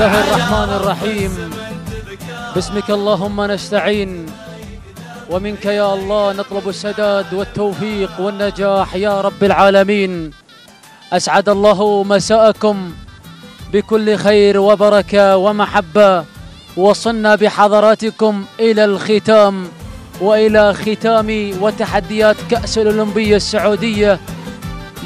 الله الرحمن الرحيم. باسمك اللهم نستعين. ومنك يا الله نطلب السداد والتوفيق والنجاح يا رب العالمين. أسعد الله مساءكم بكل خير وبركة ومحبة. وصلنا بحضراتكم إلى الختام وإلى ختام وتحديات كأس الأولمبية السعودية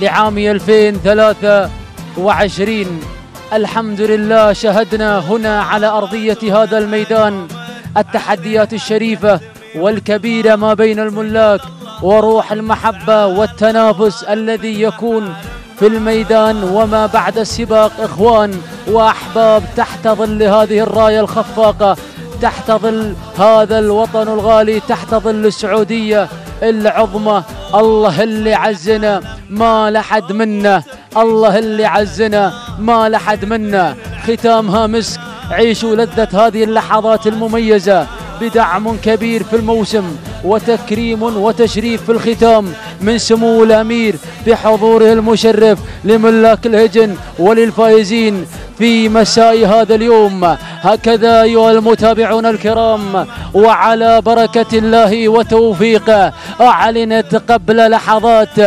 لعام 2023 الحمد لله شهدنا هنا على أرضية هذا الميدان التحديات الشريفة والكبيرة ما بين الملاك وروح المحبة والتنافس الذي يكون في الميدان وما بعد السباق إخوان وأحباب تحت ظل هذه الراية الخفاقة تحت ظل هذا الوطن الغالي تحت ظل السعودية العظمى. الله اللي عزنا ما لحد منا الله اللي عزنا ما لحد منا. ختامها مسك. عيشوا لذة هذه اللحظات المميزة. بدعم كبير في الموسم وتكريم وتشريف في الختام من سمو الأمير بحضوره المشرف لملاك الهجن وللفائزين. في مساء هذا اليوم. هكذا أيها المتابعون الكرام وعلى بركة الله وتوفيقه أعلنت قبل لحظات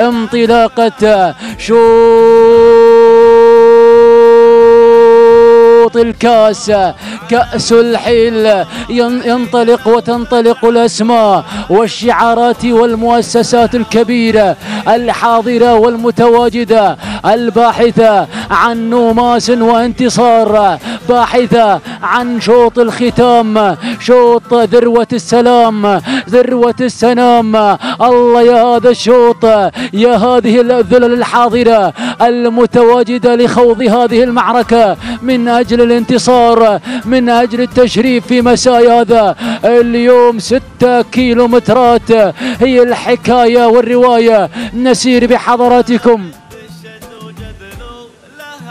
انطلاقة شوط الكاس كأس الحيل ينطلق وتنطلق الأسماء والشعارات والمؤسسات الكبيرة الحاضرة والمتواجدة الباحثة عن نوماس وانتصار باحثة عن شوط الختام. شوط ذروة السلام ذروة السلام الله يا هذا الشوط يا هذه الذلل الحاضرة. المتواجدة لخوض هذه المعركة من أجل الانتصار من أجل التشريف في مساء هذا. اليوم ستة كيلومترات هي الحكاية والرواية. نسير بحضراتكم.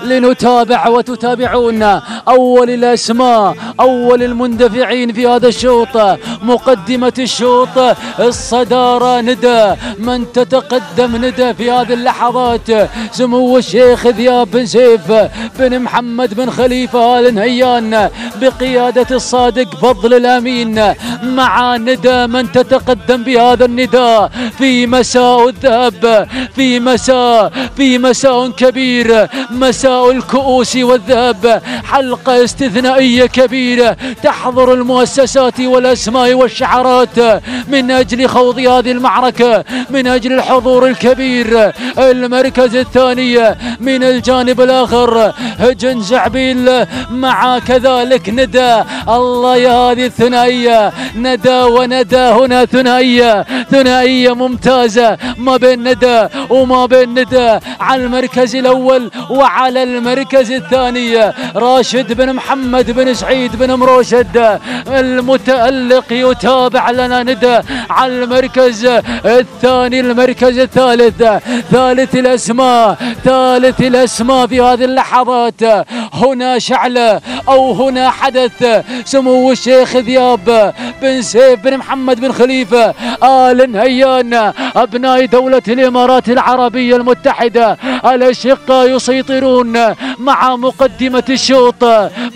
لنتابع وتتابعون أول الأسماء أول المندفعين في هذا الشوط مقدمة الشوط الصدارة ندى من تتقدم ندى في هذه اللحظات سمو الشيخ ذياب بن سيف بن محمد بن خليفة آل نهيان بقيادة الصادق فضل الأمين مع ندى من تتقدم بهذا النداء في مساء الذهب في مساء في مساء كبير مساء الكؤوس والذهب حلقة استثنائية كبيرة. تحضر المؤسسات والأسماء والشعارات من أجل خوض هذه المعركة من أجل الحضور الكبير. المركز الثاني من الجانب الآخر. هجن زعبيل مع كذلك ندى. الله يا هذه الثنائية. ندى وندى هنا ثنائية. ثنائية ممتازة. ما بين ندى وما بين ندى. على المركز الأول وعلى المركز الثاني. راشد بن محمد بن سعيد بن مروشد المتألق يتابع لنا ندى على المركز الثاني المركز الثالث. ثالث الأسماء ثالث الأسماء في هذه اللحظات. هنا شعلة أو هنا حدث. سمو الشيخ ذياب بن سيف بن محمد بن خليفة آل نهيان أبناء دولة الإمارات العربية المتحدة. الأشقاء يسيطرون مع مقدمة الشوط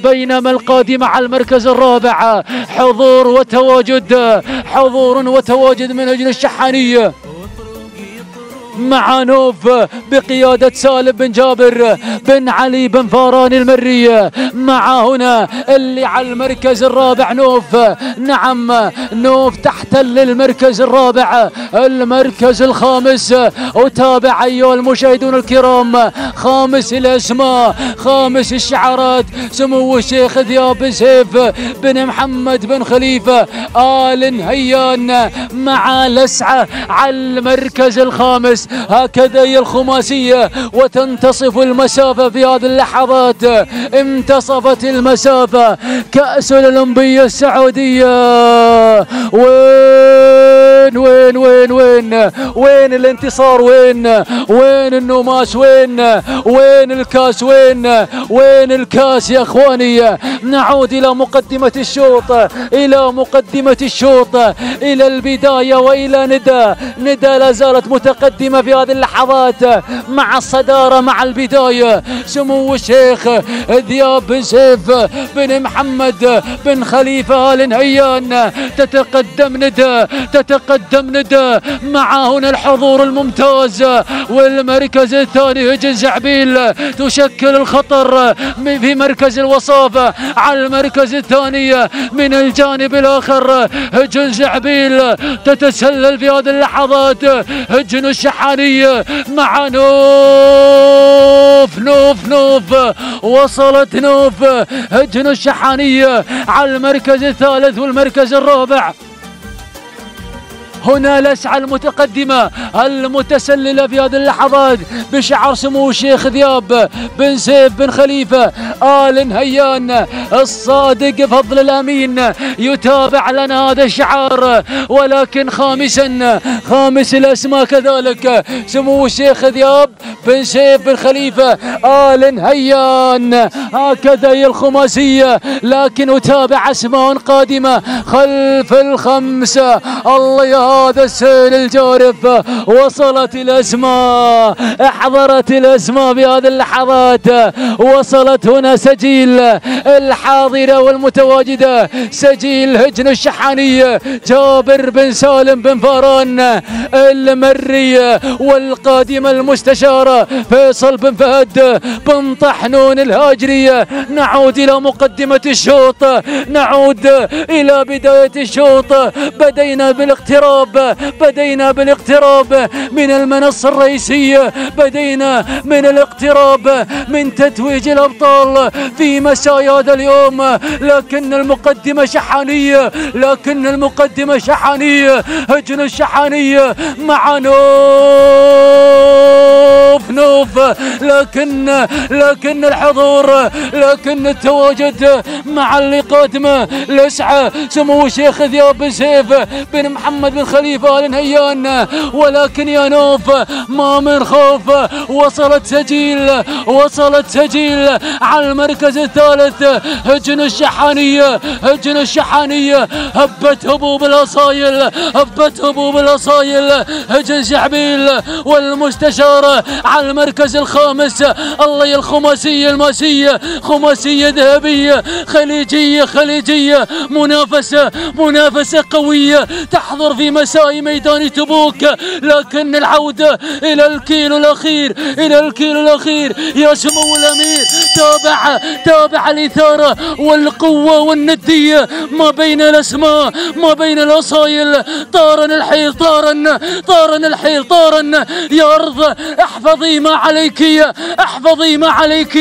بينما القادمة على المركز الرابع. حضور وتواجد. حضور وتواجد من أجل الشحانية. مع نوف بقيادة سالم بن جابر بن علي بن فاران المرية مع هنا اللي على المركز الرابع نوف. نعم نوف تحتل المركز الرابع. المركز الخامس. وتابع أيها المشاهدون الكرام خامس الأسماء خامس الشعارات. سمو الشيخ ذياب بن سيف بن محمد بن خليفة. آل نهيان مع لسعة على المركز الخامس. هكذا هي الخماسية وتنتصف المسافة في هذه اللحظات. انتصفت المسافة كأس الأولمبية السعودية. وين وين وين وين وين الانتصار وين وين النوماس وين وين الكاس وين وين الكاس يا اخواني. نعود إلى مقدمة الشوط إلى مقدمة الشوط إلى البداية وإلى ندى. ندى لا زالت متقدمة في هذه اللحظات مع الصدارة مع البداية. سمو الشيخ ذياب بن سيف بن محمد بن خليفة آل نهيان. تتقدم ندى تتقدم ندى. مع هنا الحضور الممتاز. والمركز الثاني هجن زعبيل تشكل الخطر في مركز الوصافة على المركز الثاني من الجانب الآخر هجن زعبيل تتسلل في هذه اللحظات هجن الشحانية مع نوف. نوف نوف. وصلت نوف هجن الشحانية على المركز الثالث والمركز الرابع. هنا الأسعى المتقدمة المتسللة في هذه اللحظات بشعر سمو الشيخ ذياب بن سيف بن خليفة. آل نهيان الصادق فضل الأمين يتابع لنا هذا الشعار. ولكن خامسا خامس الأسماء كذلك. سمو الشيخ ذياب بن سيف بن خليفة. آل نهيان هكذا هي الخماسية لكن أتابع أسماء قادمة خلف الخمسة. الله يا هذا السيل الجارف وصلت الأسماء أحضرت الأسماء بهذه اللحظات. وصلت هنا سجيل الحاضرة والمتواجدة. سجيل هجن الشحانية جابر بن سالم بن فاران المرية والقادمة المستشارة فيصل بن فهد بن طحنون الهاجرية نعود إلى مقدمة الشوط. نعود إلى بداية الشوط. بدينا بالاقتراب. الاقتراب. بدينا بالاقتراب من المنصة الرئيسية بدينا من الاقتراب من تتويج الأبطال في مساء هذا اليوم. لكن المقدمة شحانية لكن المقدمة شحانية هجن الشحانية مع نوف. نوف لكن لكن الحضور لكن التواجد مع اللي قادمه لسعى سمو الشيخ ذياب بن سيف بن محمد بن خليفة آل نهيان. ولكن يا نوف ما من خوف. وصلت سجيل وصلت سجيل على المركز الثالث. هجن الشحانية هجن الشحانية هبت هبوب الأصايل هبت هبوب الأصايل. هجن شعبيل والمستشارة على المركز الخامس الله الخماسية الماسية خماسية ذهبية خليجية خليجية منافسة منافسة قوية تحضر في مساء ميدان تبوك. لكن العودة إلى الكيلو الأخير إلى الكيلو الأخير يا سمو الأمير. تابع تابع الإثارة والقوة والندية. ما بين الأسماء ما بين الأصايل. طارا الحيل طارا طارا الحيل طارا يا أرض احفظي ما عليك احفظي ما عليك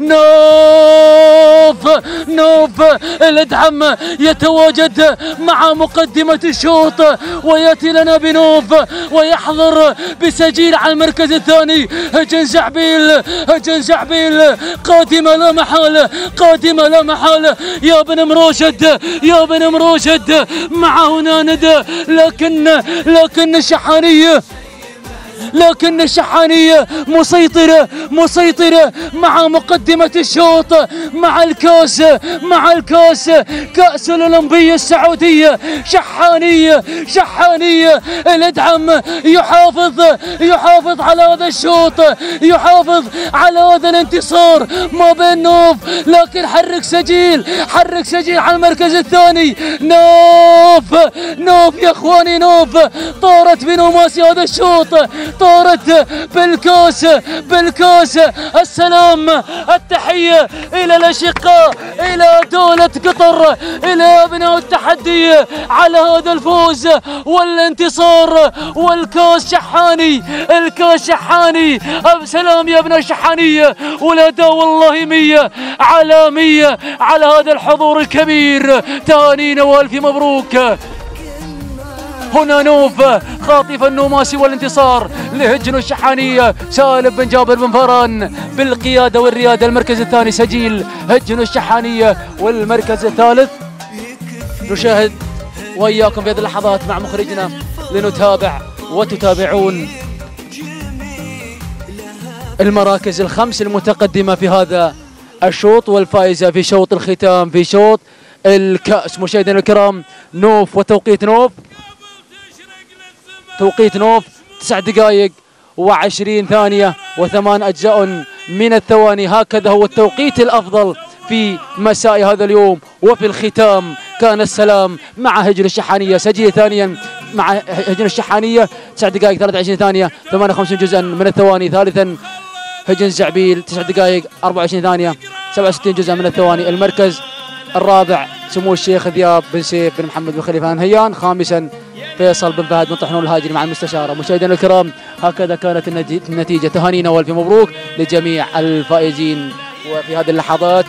نوف نوف الإدعم يتواجد مع مقدمة الشوط. ويأتي لنا بنوف ويحضر بسجيل على المركز الثاني. هجن زعبيل هجن زعبيل قادمة لا محالة قادمة لا محالة. يا بن مروشد يا بن مروشد مع هنا ندى لكن لكن الشحانية لكن الشحانية مسيطرة مسيطرة مع مقدمة الشوط مع الكاس مع الكاس. كأس الأولمبية السعودية. شحانية شحانية. الإدعم يحافظ يحافظ على هذا الشوط يحافظ على هذا الانتصار. ما بين نوف لكن حرك سجيل حرك سجيل على المركز الثاني. نوف نوف يا إخواني نوف. طارت بنوماسي هذا الشوط طارت بالكوس بالكوس السلام التحية إلى الأشقاء إلى دولة قطر إلى أبناء التحدي على هذا الفوز والانتصار. والكاس شحاني الكاس شحاني. سلام يا ابن الشحانية والأداء والله مية على مية على هذا الحضور الكبير. تهانينا وألف مبروك. هنا نوف خاطف النوماسي والانتصار لهجن الشحانية سالم بن جابر بن فران. بالقيادة والريادة المركز الثاني سجيل. هجن الشحانية والمركز الثالث. نشاهد وإياكم في هذه اللحظات مع مخرجنا. لنتابع وتتابعون المراكز الخمس المتقدمة في هذا الشوط والفائزة في شوط الختام في شوط الكأس. مشاهدينا الكرام نوف وتوقيت نوف. توقيت نوف تسع دقائق وعشرين ثانية وثمان أجزاء من الثواني. هكذا هو التوقيت الأفضل في مساء هذا اليوم. وفي الختام كان السلام مع هجن الشحانية. سجل ثانيا مع هجن الشحانية. 9 دقائق 23 ثانية 58 جزءا من الثواني. ثالثا هجن زعبيل 9 دقائق 24 ثانية 67 جزءا من الثواني. المركز الرابع سمو الشيخ ذياب بن سيف بن محمد بن خليفة نهيان خامسا فيصل بن فهد بن طحنون الهاجري مع المستشارة. مشاهدينا الكرام هكذا كانت النتيجة. تهانينا والف مبروك لجميع الفائزين. وفي هذه اللحظات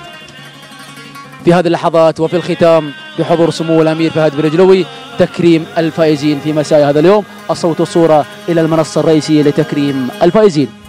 في هذه اللحظات وفي الختام بحضور سمو الأمير فهد بن رجلوي تكريم الفائزين في مساء هذا اليوم. الصوت والصورة إلى المنصة الرئيسية لتكريم الفائزين.